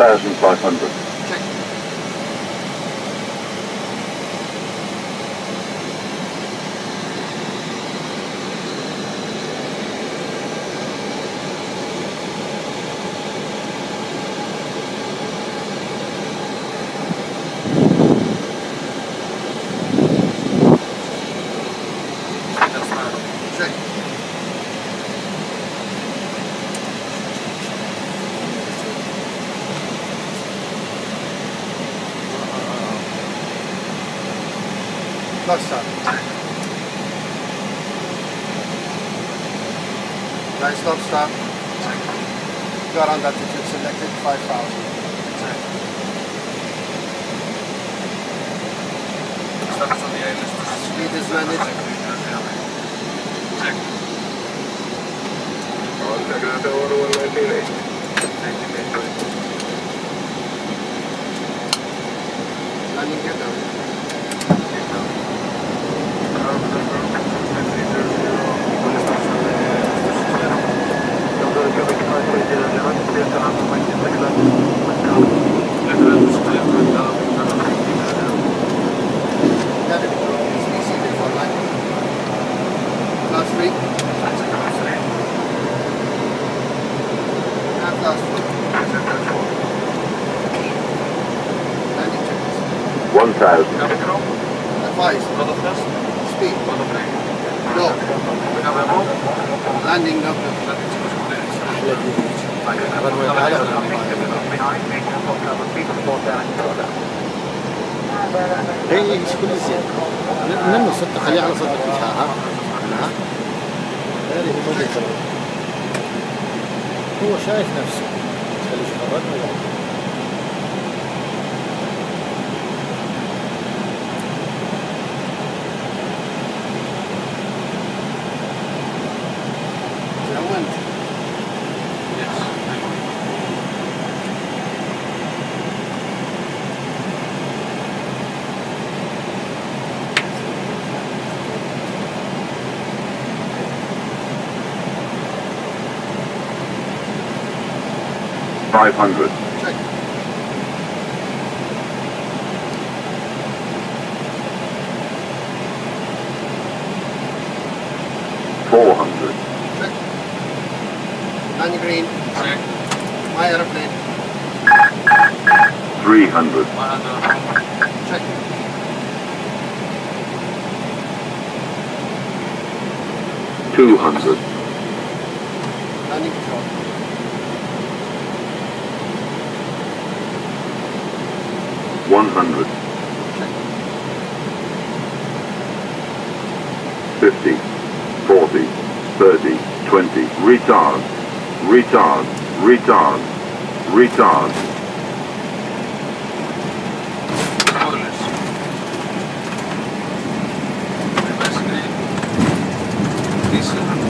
1,500. Start. Right, stop, start. Got on that ticket selected 5,000. Speed is managed. Landing gear down. Thousand. Advise. Speed. Go. Landing no. هي إيش كل زيادة منه صدق خليه على صدق فيها ها هذه هو شايف نفسه خليه يتفرج ولا 500. Four hundred. Check. Green. Check. My aeroplane. Three hundred. Check. Two hundred. Landing control. 100 50 40 30 20 retard. Retard. Retard. Retard. Peace.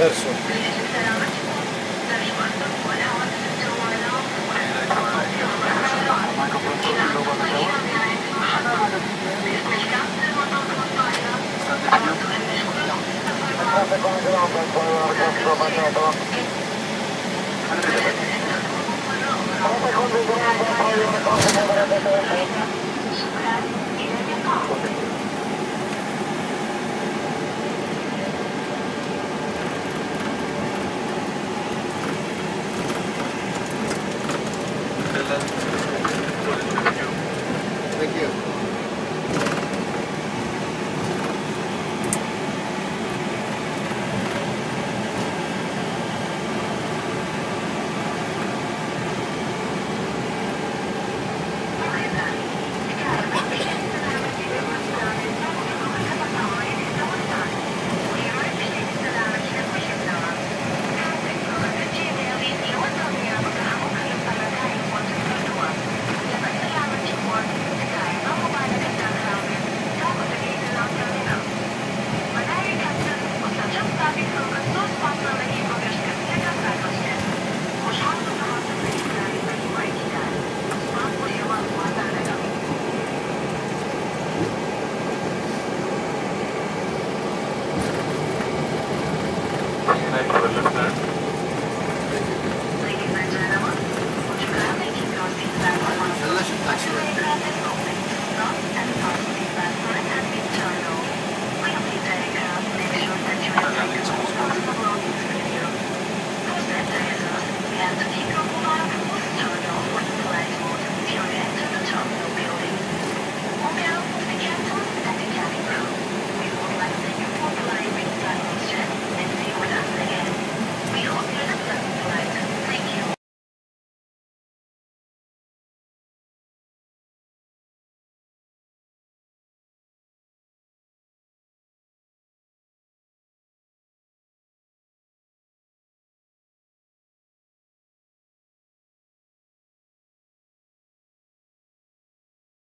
verso.